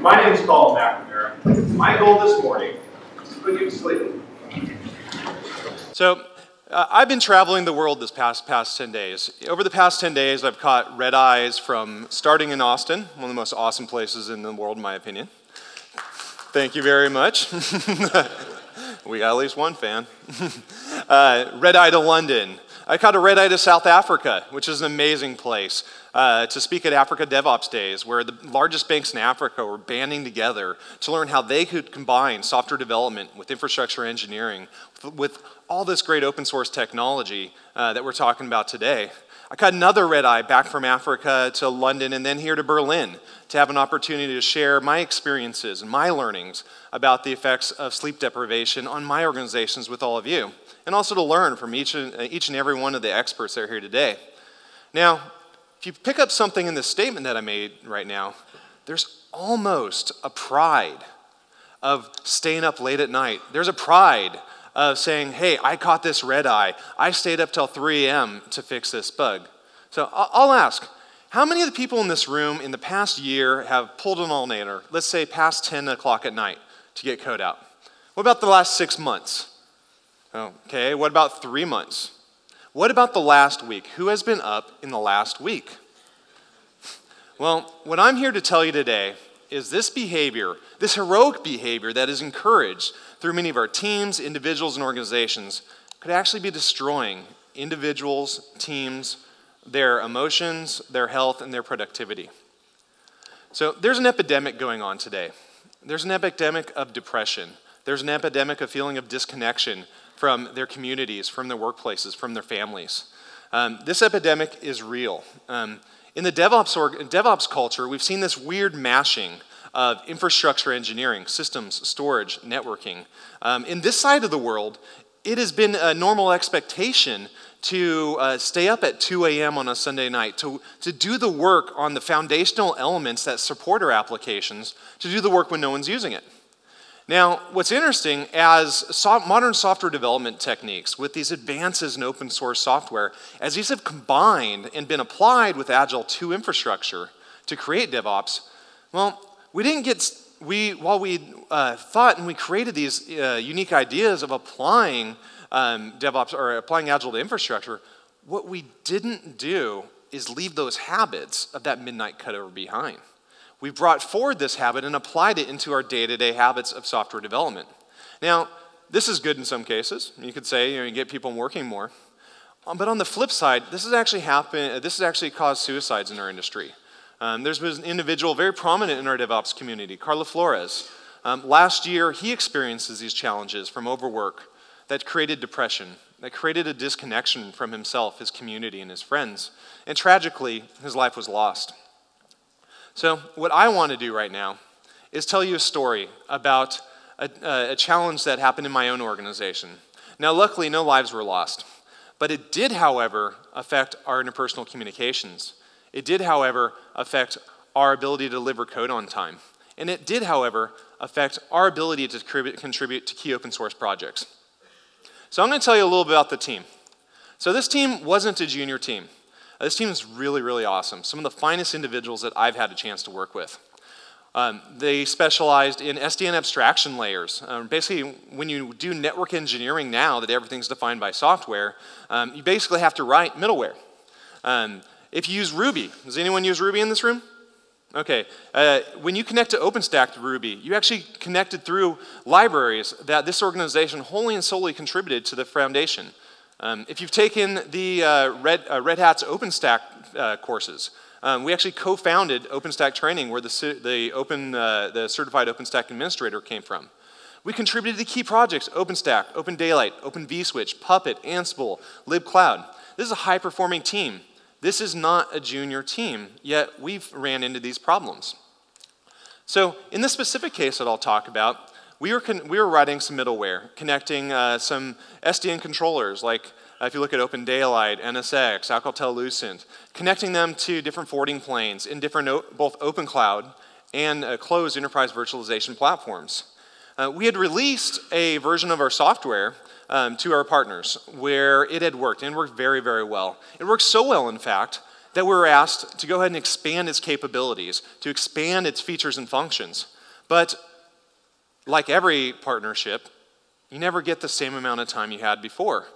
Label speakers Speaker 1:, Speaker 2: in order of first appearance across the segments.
Speaker 1: My name is Colin McNamara. My goal this morning is to put you to sleep.
Speaker 2: So, uh, I've been traveling the world this past past 10 days. Over the past 10 days, I've caught red eyes from starting in Austin, one of the most awesome places in the world, in my opinion. Thank you very much. we got at least one fan. uh, red eye to London. I caught a red eye to South Africa, which is an amazing place uh, to speak at Africa DevOps Days, where the largest banks in Africa were banding together to learn how they could combine software development with infrastructure engineering, with all this great open source technology uh, that we're talking about today. I caught another red eye back from Africa to London and then here to Berlin to have an opportunity to share my experiences and my learnings about the effects of sleep deprivation on my organizations with all of you, and also to learn from each and, each and every one of the experts that are here today. Now, if you pick up something in this statement that I made right now, there's almost a pride of staying up late at night. There's a pride of saying, hey, I caught this red eye. I stayed up till 3 a.m. to fix this bug. So I'll ask, how many of the people in this room in the past year have pulled an all-nighter, let's say past 10 o'clock at night, to get code out? What about the last six months? Okay, what about three months? What about the last week? Who has been up in the last week? Well, what I'm here to tell you today is this behavior, this heroic behavior that is encouraged through many of our teams, individuals, and organizations, could actually be destroying individuals, teams, their emotions, their health, and their productivity. So there's an epidemic going on today. There's an epidemic of depression. There's an epidemic of feeling of disconnection from their communities, from their workplaces, from their families. Um, this epidemic is real. Um, in the DevOps, org- DevOps culture, we've seen this weird mashing of infrastructure engineering, systems, storage, networking. Um, in this side of the world, it has been a normal expectation to uh, stay up at 2 a.m. on a Sunday night, to, to do the work on the foundational elements that support our applications, to do the work when no one's using it. Now, what's interesting, as modern software development techniques with these advances in open source software, as these have combined and been applied with Agile 2 infrastructure to create DevOps, well, we didn't get, we, while we uh, thought and we created these uh, unique ideas of applying um, DevOps or applying Agile to infrastructure, what we didn't do is leave those habits of that midnight cutover behind we brought forward this habit and applied it into our day to day habits of software development. Now, this is good in some cases. You could say you, know, you get people working more. Um, but on the flip side, this has actually happened, this has actually caused suicides in our industry. Um, there's been an individual very prominent in our DevOps community, Carlo Flores. Um, last year, he experiences these challenges from overwork that created depression, that created a disconnection from himself, his community, and his friends. And tragically, his life was lost. So, what I want to do right now is tell you a story about a, a, challenge that happened in my own organization. Now, luckily, no lives were lost, but it did, however, affect our interpersonal communications. It did, however, affect our ability to deliver code on time. And it did, however, affect our ability to contribute to key open source projects. So, I'm going to tell you a little bit about the team. So, this team wasn't a junior team. Uh, this team is really, really awesome. Some of the finest individuals that I've had a chance to work with. Um, they specialized in SDN abstraction layers. Um, basically, when you do network engineering now that everything's defined by software, um, you basically have to write middleware. Um, if you use Ruby, does anyone use Ruby in this room? Okay, uh, when you connect to OpenStack Ruby, you actually connected through libraries that this organization wholly and solely contributed to the foundation. Um, if you've taken the uh, Red, uh, Red, Hat's OpenStack uh, courses, um, we actually co-founded OpenStack training where the, the, open, uh, the certified OpenStack administrator came from. We contributed to key projects, OpenStack, Open Daylight, Open vSwitch, Puppet, Ansible, LibCloud. This is a high-performing team. This is not a junior team, yet we've ran into these problems. So in this specific case that I'll talk about, we were, we were writing some middleware, connecting uh, some SDN controllers, like uh, if you look at Open Daylight, NSX, Alcatel Lucent, connecting them to different forwarding planes in different, both open cloud and uh, closed enterprise virtualization platforms. Uh, we had released a version of our software um, to our partners where it had worked and worked very, very well. It worked so well, in fact, that we were asked to go ahead and expand its capabilities, to expand its features and functions. But like every partnership, you never get the same amount of time you had before.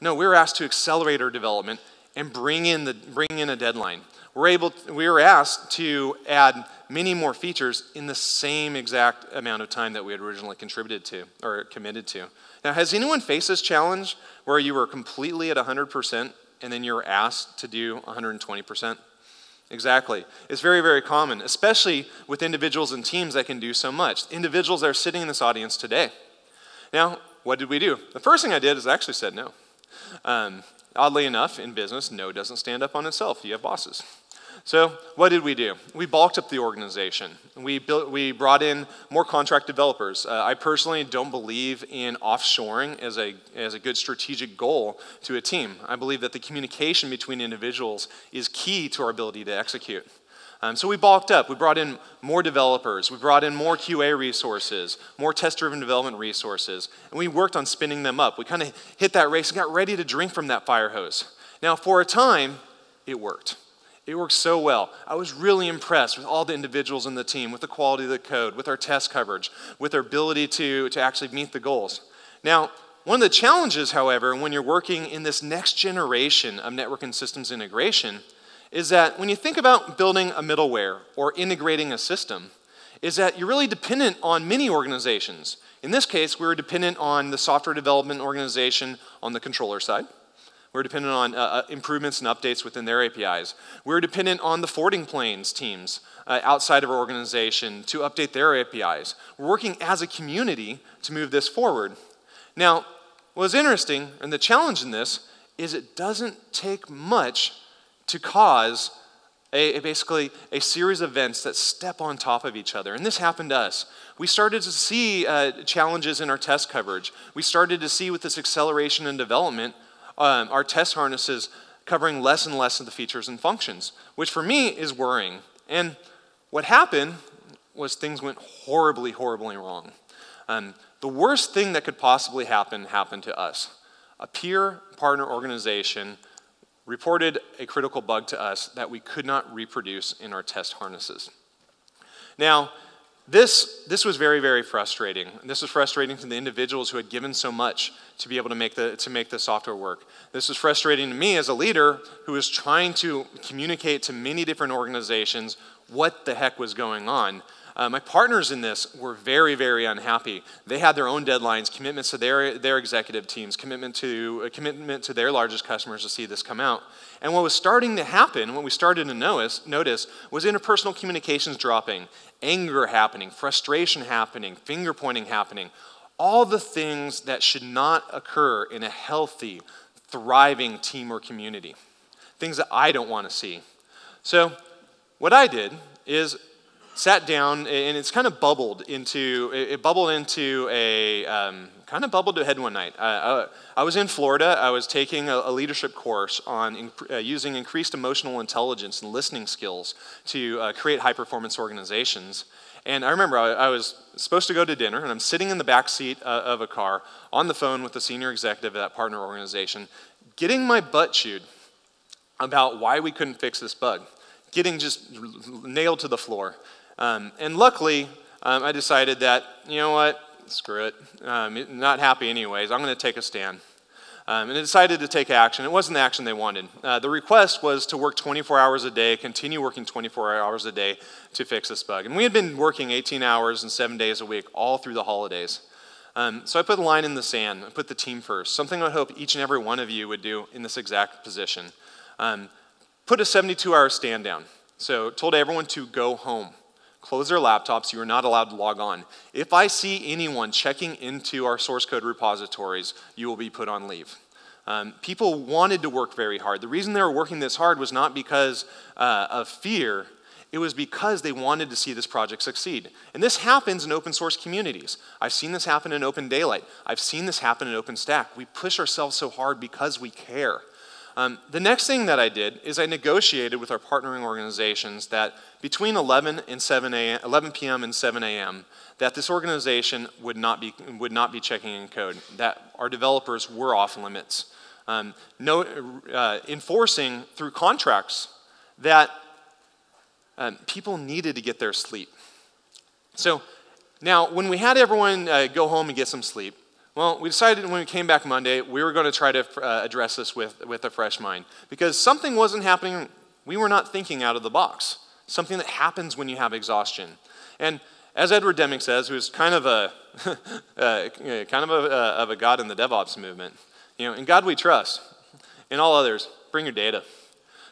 Speaker 2: No, we were asked to accelerate our development and bring in, the, bring in a deadline. We're able, to, we were asked to add many more features in the same exact amount of time that we had originally contributed to or committed to. Now, has anyone faced this challenge where you were completely at 100% and then you're asked to do 120%? Exactly. It's very, very common, especially with individuals and teams that can do so much. Individuals that are sitting in this audience today. Now, what did we do? The first thing I did is I actually said no. Um, oddly enough, in business, no doesn't stand up on itself. You have bosses. So, what did we do? We bulked up the organization. We, built, we brought in more contract developers. Uh, I personally don't believe in offshoring as a, as a good strategic goal to a team. I believe that the communication between individuals is key to our ability to execute. Um, so we bulked up. We brought in more developers. We brought in more QA resources, more test driven development resources, and we worked on spinning them up. We kind of hit that race and got ready to drink from that fire hose. Now, for a time, it worked. It worked so well. I was really impressed with all the individuals in the team, with the quality of the code, with our test coverage, with our ability to, to actually meet the goals. Now, one of the challenges, however, when you're working in this next generation of network and systems integration is that when you think about building a middleware or integrating a system, is that you're really dependent on many organizations. In this case, we were dependent on the software development organization on the controller side. We're dependent on uh, uh, improvements and updates within their APIs. We're dependent on the forwarding planes teams uh, outside of our organization to update their APIs. We're working as a community to move this forward. Now, what's interesting and the challenge in this is it doesn't take much to cause a, a, basically a series of events that step on top of each other. And this happened to us. We started to see uh, challenges in our test coverage. We started to see with this acceleration and development um, our test harnesses covering less and less of the features and functions, which for me is worrying. And what happened was things went horribly, horribly wrong. Um, the worst thing that could possibly happen happened to us. A peer partner organization reported a critical bug to us that we could not reproduce in our test harnesses. Now, this, this was very, very frustrating. This was frustrating to the individuals who had given so much to be able to make, the, to make the software work. This was frustrating to me as a leader who was trying to communicate to many different organizations what the heck was going on. Uh, my partners in this were very, very unhappy. They had their own deadlines, commitments to their, their executive teams, commitment to, a commitment to their largest customers to see this come out. And what was starting to happen, what we started to notice, notice was interpersonal communications dropping, anger happening, frustration happening, finger pointing happening. All the things that should not occur in a healthy, thriving team or community. Things that I don't want to see. So, what I did is sat down and it's kind of bubbled into it bubbled into a um, kind of bubbled to head one night uh, I, was in florida i was taking a, a leadership course on in, uh, using increased emotional intelligence and listening skills to uh, create high performance organizations and i remember I, I, was supposed to go to dinner and i'm sitting in the back seat uh, of a car on the phone with the senior executive of that partner organization getting my butt chewed about why we couldn't fix this bug getting just nailed to the floor um, and luckily, um, I decided that, you know what, screw it. Um, not happy anyways. I'm going to take a stand. Um, and I decided to take action. It wasn't the action they wanted. Uh, the request was to work 24 hours a day, continue working 24 hours a day to fix this bug. And we had been working 18 hours and seven days a week all through the holidays. Um, so I put a line in the sand. I put the team first. Something I hope each and every one of you would do in this exact position. Um, put a 72 hour stand down. So told everyone to go home close their laptops. You are not allowed to log on. If I see anyone checking into our source code repositories, you will be put on leave. Um, people wanted to work very hard. The reason they were working this hard was not because uh, of fear, it was because they wanted to see this project succeed. And this happens in open source communities. I've seen this happen in Open Daylight. I've seen this happen in OpenStack. We push ourselves so hard because we care. Um, the next thing that I did is I negotiated with our partnering organizations that between 11 and 7 a.m., 11 p.m. and 7 a.m., that this organization would not be would not be checking in code. That our developers were off limits. Um, no, uh, enforcing through contracts that um, people needed to get their sleep. So now, when we had everyone uh, go home and get some sleep, well, we decided when we came back Monday, we were going to try to uh, address this with, with a fresh mind because something wasn't happening. We were not thinking out of the box, something that happens when you have exhaustion. And as Edward Deming says, who's kind of a, uh, kind of a, uh, of a god in the DevOps movement, you know, in God we trust, in all others, bring your data.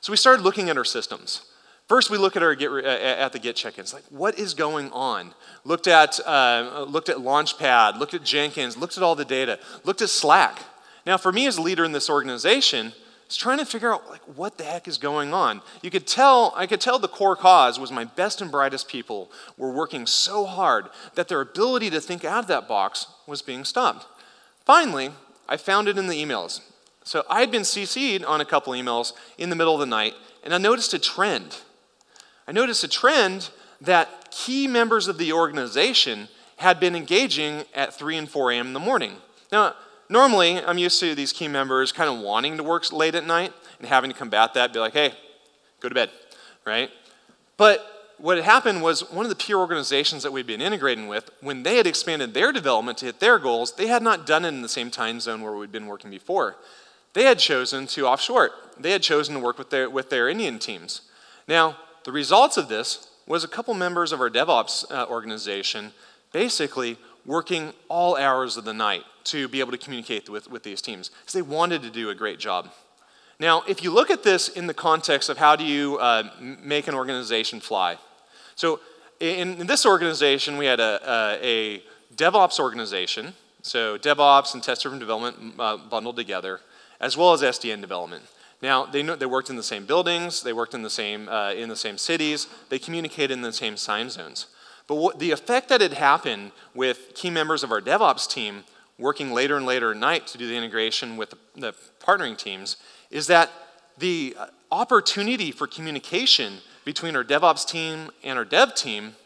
Speaker 2: So we started looking at our systems. First, we look at our get, at the Git check-ins. Like, what is going on? Looked at uh, looked at Launchpad, looked at Jenkins, looked at all the data, looked at Slack. Now, for me as a leader in this organization, it's trying to figure out like what the heck is going on. You could tell I could tell the core cause was my best and brightest people were working so hard that their ability to think out of that box was being stopped. Finally, I found it in the emails. So I had been CC'd on a couple emails in the middle of the night, and I noticed a trend. I noticed a trend that key members of the organization had been engaging at 3 and 4 a.m. in the morning. Now, normally I'm used to these key members kind of wanting to work late at night and having to combat that, be like, hey, go to bed, right? But what had happened was one of the peer organizations that we'd been integrating with, when they had expanded their development to hit their goals, they had not done it in the same time zone where we'd been working before. They had chosen to offshore. They had chosen to work with their, with their Indian teams. Now, the results of this was a couple members of our DevOps uh, organization basically working all hours of the night to be able to communicate with, with these teams because they wanted to do a great job. Now, if you look at this in the context of how do you uh, make an organization fly, so in, in this organization, we had a, a, a, DevOps organization, so DevOps and test-driven development uh, bundled together, as well as SDN development. Now, they, know, they worked in the same buildings, they worked in the same, uh, in the same cities, they communicated in the same time zones. But what, the effect that had happened with key members of our DevOps team working later and later at night to do the integration with the, the partnering teams is that the uh, opportunity for communication between our DevOps team and our dev team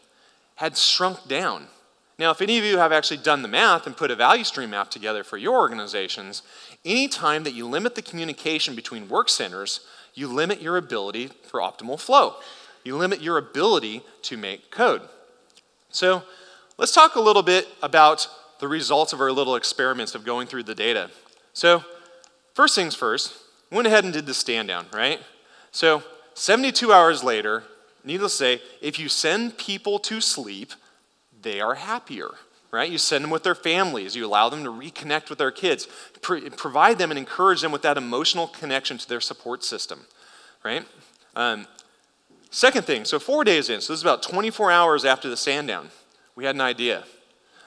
Speaker 2: had shrunk down. Now, if any of you have actually done the math and put a value stream map together for your organizations, anytime that you limit the communication between work centers, you limit your ability for optimal flow. You limit your ability to make code. So, let's talk a little bit about the results of our little experiments of going through the data. So, first things first, went ahead and did the stand down, right? So, 72 hours later, needless to say, if you send people to sleep, they are happier, right? You send them with their families, you allow them to reconnect with their kids, Pro- provide them and encourage them with that emotional connection to their support system, right? Um, second thing, so four days in, so this is about 24 hours after the stand down, we had an idea.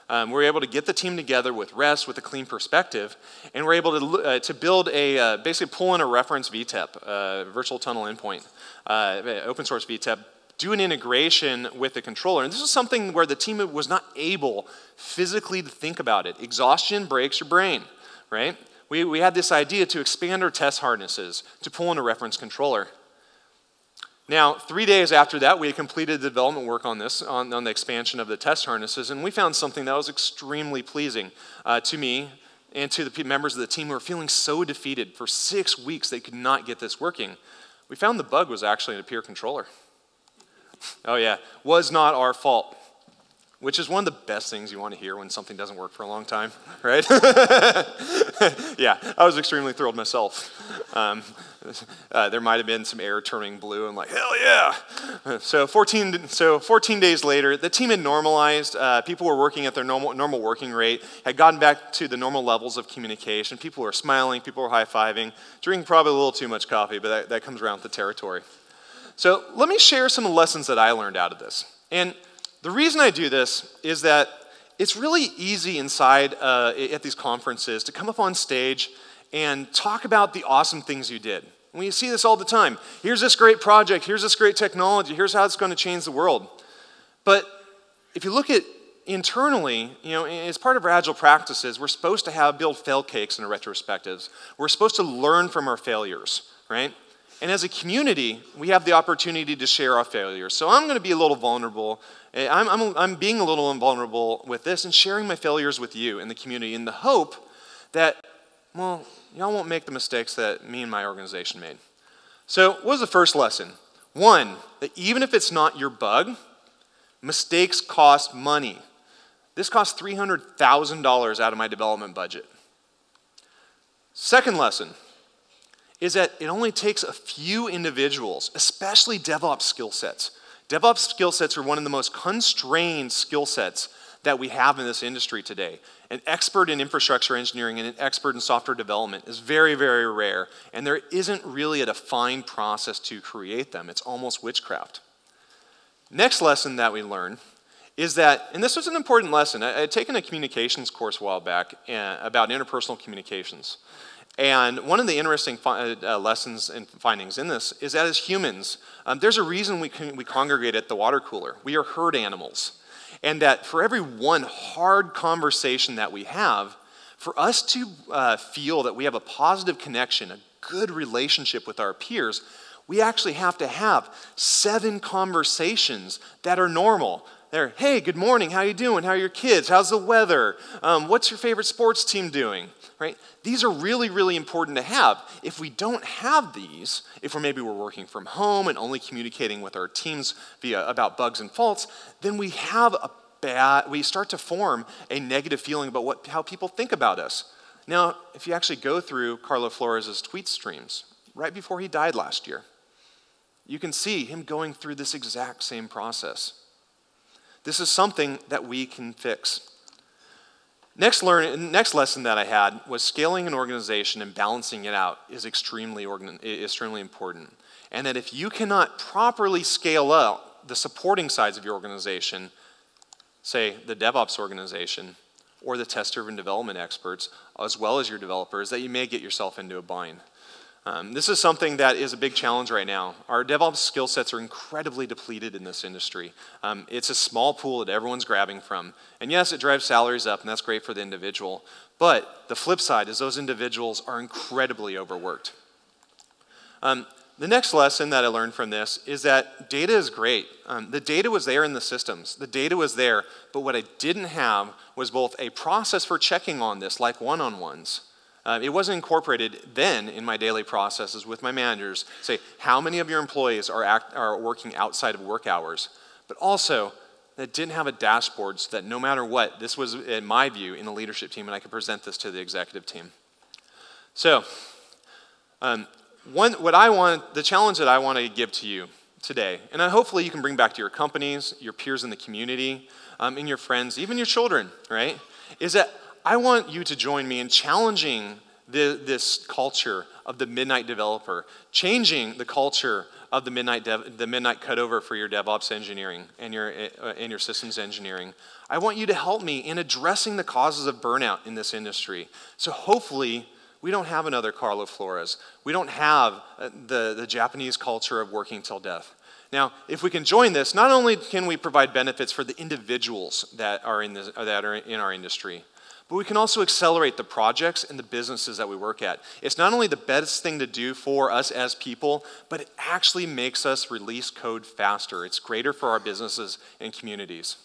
Speaker 2: Um, we were able to get the team together with rest, with a clean perspective, and we're able to, uh, to build a, uh, basically pull in a reference VTEP, uh, virtual tunnel endpoint, uh, open source VTEP, do an integration with the controller. And this is something where the team was not able physically to think about it. Exhaustion breaks your brain, right? We, we had this idea to expand our test harnesses, to pull in a reference controller. Now, three days after that, we completed the development work on this, on, on the expansion of the test harnesses, and we found something that was extremely pleasing uh, to me and to the members of the team who were feeling so defeated. For six weeks, they could not get this working. We found the bug was actually in a peer controller. Oh, yeah. Was not our fault. Which is one of the best things you want to hear when something doesn't work for a long time, right? yeah, I was extremely thrilled myself. Um, uh, there might have been some air turning blue. I'm like, hell yeah! So 14, so 14 days later, the team had normalized. Uh, people were working at their normal, normal working rate, had gotten back to the normal levels of communication. People were smiling, people were high fiving, drinking probably a little too much coffee, but that, that comes around with the territory. So let me share some of the lessons that I learned out of this. And the reason I do this is that it's really easy inside uh, at these conferences to come up on stage and talk about the awesome things you did. We see this all the time. Here's this great project, here's this great technology, here's how it's going to change the world. But if you look at internally, you know, as part of our agile practices, we're supposed to have build fail cakes in our retrospectives. We're supposed to learn from our failures, right? And as a community, we have the opportunity to share our failures. So I'm going to be a little vulnerable. Eh, I'm, I'm, I'm being a little vulnerable with this and sharing my failures with you in the community in the hope that, well, y'all won't make the mistakes that me and my organization made. So, what was the first lesson? One, that even if it's not your bug, mistakes cost money. This cost $300,000 out of my development budget. Second lesson is that it only takes a few individuals, especially DevOps skill sets. DevOps skill sets are one of the most constrained skill sets that we have in this industry today. An expert in infrastructure engineering and an expert in software development is very, very rare, and there isn't really a defined process to create them. It's almost witchcraft. Next lesson that we learn is that, and this was an important lesson, I had taken a communications course a while back uh, about interpersonal communications. And one of the interesting fi- uh, lessons and findings in this is that as humans, um, there's a reason we, we congregate at the water cooler. We are herd animals. And that for every one hard conversation that we have, for us to uh, feel that we have a positive connection, a good relationship with our peers, we actually have to have seven conversations that are normal. They're, hey, good morning, how you doing? How are your kids? How's the weather? Um, what's your favorite sports team doing? Right? These are really, really important to have. If we don't have these, if we're maybe we're working from home and only communicating with our teams via about bugs and faults, then we have a bad, we start to form a negative feeling about what, how people think about us. Now, if you actually go through Carlo Flores' tweet streams, right before he died last year, you can see him going through this exact same process. This is something that we can fix. Next, learn, next lesson that I had was scaling an organization and balancing it out is extremely, organ, extremely important. And that if you cannot properly scale up the supporting sides of your organization, say the DevOps organization or the tester and development experts, as well as your developers, that you may get yourself into a bind. Um, this is something that is a big challenge right now. Our DevOps skill sets are incredibly depleted in this industry. Um, it's a small pool that everyone's grabbing from. And yes, it drives salaries up, and that's great for the individual. But the flip side is those individuals are incredibly overworked. Um, the next lesson that I learned from this is that data is great. Um, the data was there in the systems, the data was there, but what I didn't have was both a process for checking on this, like one on ones, um, it wasn't incorporated then in my daily processes with my managers. Say, how many of your employees are, act, are working outside of work hours? But also, that didn't have a dashboard so that no matter what, this was, in my view, in the leadership team, and I could present this to the executive team. So, um, one, what I want, the challenge that I want to give to you today, and hopefully you can bring back to your companies, your peers in the community, um, and your friends, even your children, right? Is that I want you to join me in challenging the, this culture of the midnight developer, changing the culture of the midnight, dev, the midnight cutover for your DevOps engineering and your, uh, and your systems engineering. I want you to help me in addressing the causes of burnout in this industry. So hopefully, we don't have another Carlo Flores. We don't have uh, the, the Japanese culture of working till death. Now, if we can join this, not only can we provide benefits for the individuals that are in, this, that are in our industry, but we can also accelerate the projects and the businesses that we work at. It's not only the best thing to do for us as people, but it actually makes us release code faster. It's greater for our businesses and communities.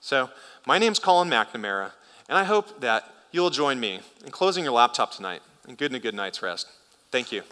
Speaker 2: So, my name's Colin McNamara, and I hope that you'll join me in closing your laptop tonight and good and a good night's rest. Thank you.